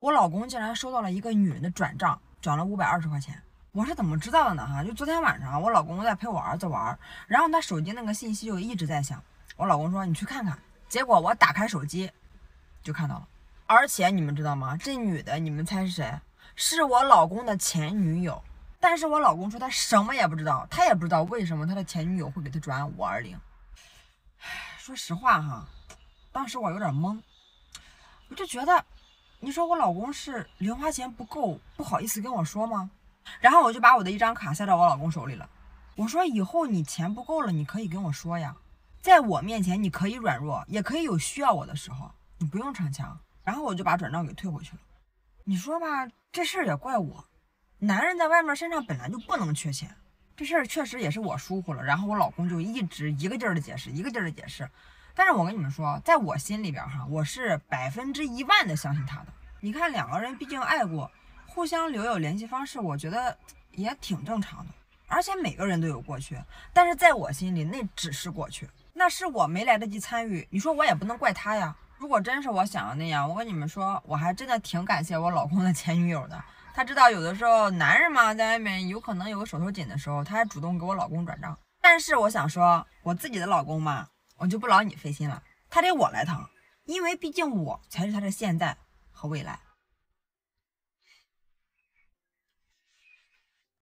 我老公竟然收到了一个女人的转账，转了五百二十块钱。我是怎么知道的呢？哈，就昨天晚上，我老公在陪我儿子玩，然后他手机那个信息就一直在响。我老公说：“你去看看。”结果我打开手机，就看到了。而且你们知道吗？这女的，你们猜是谁？是我老公的前女友。但是我老公说他什么也不知道，他也不知道为什么他的前女友会给他转五二零。说实话哈，当时我有点懵，我就觉得，你说我老公是零花钱不够，不好意思跟我说吗？然后我就把我的一张卡塞到我老公手里了。我说以后你钱不够了，你可以跟我说呀，在我面前你可以软弱，也可以有需要我的时候，你不用逞强。然后我就把转账给退回去了。你说吧，这事儿也怪我，男人在外面身上本来就不能缺钱，这事儿确实也是我疏忽了。然后我老公就一直一个劲儿的解释，一个劲儿的解释。但是我跟你们说，在我心里边哈，我是百分之一万的相信他的。你看两个人毕竟爱过，互相留有联系方式，我觉得也挺正常的。而且每个人都有过去，但是在我心里那只是过去，那是我没来得及参与。你说我也不能怪他呀。如果真是我想的那样，我跟你们说，我还真的挺感谢我老公的前女友的。他知道有的时候男人嘛，在外面有可能有个手头紧的时候，他还主动给我老公转账。但是我想说，我自己的老公嘛，我就不劳你费心了，他得我来疼，因为毕竟我才是他的现在和未来。